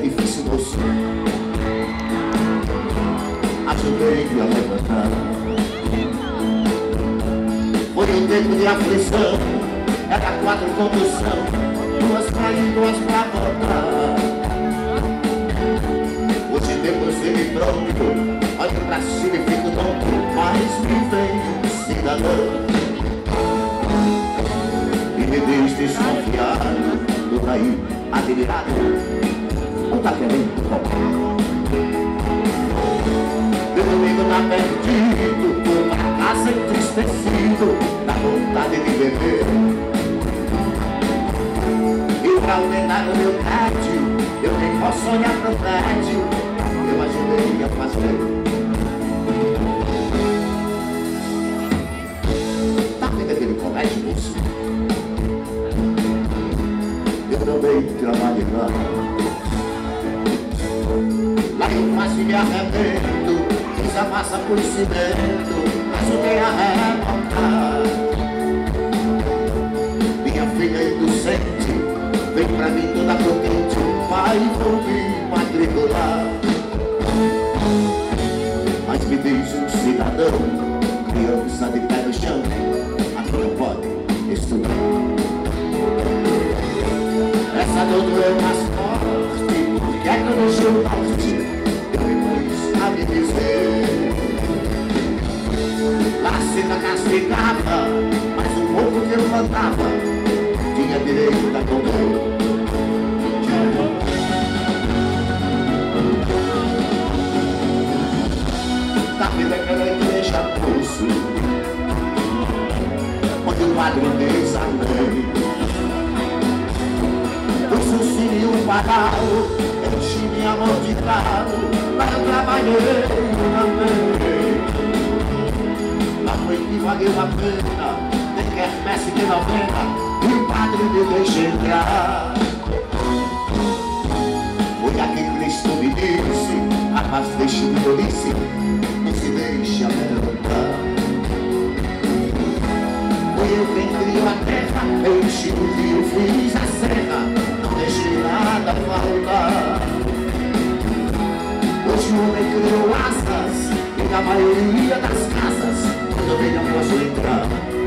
difícil, moço. Ajudei-me a levantar. Foi um tempo de aflição, era quatro condução, duas ir, duas pra voltar. Hoje depois de pronto, olho pra cima e fico tonto, mas me veio cidadão. E me diz desconfiado, cair, admirado, tá querendo roubar? Meu domingo tá perdido, tô pra casa entristecido, dá vontade de beber. E pra aumentar o meu prédio, eu nem posso olhar pro prédio, eu ajudei trabalho lá. Eu quase me arrebento, fiz a massa por cimento, ajudei a remontar. Minha filha inocente, vem pra mim toda contente, pai vou me matricular. Mas me diz um cidadão, criança Dor doeu mais forte, porque é que eu não sou norte, eu me a me dizer. Lá se castigava, mas o pouco que eu mandava, tinha direito a. Da vida aquela igreja moço, onde o padre desamei. E o varal Enchi minha mão de carro Mas eu trabalhei também Lá foi que valeu a pena Nem quermesse de novena E o padre me deixa entrar. Foi aqui Cristo me disse Rapaz, deixe de tolice Não se deixe Foi eu quem criou a terra Eu o rio, fiz a serra maioria das casas, quando vem a voz entrar.